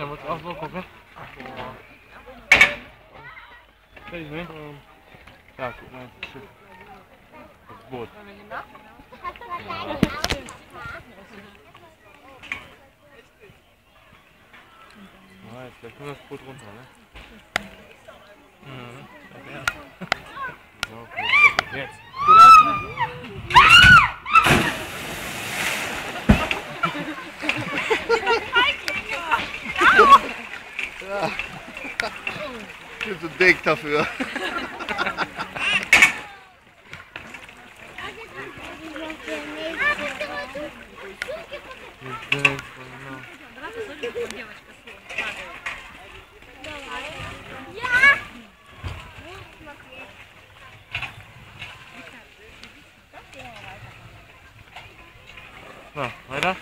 Ja, moet af wel gucken. Deze niet? Ja, guck mal. Das Schiff. Das Boot. Ja, jetzt gleich nur das Boot runter, ne? Mhm. Ja, okay. Jetzt. Ja. Ich bin so dick dafür. Na, weiter?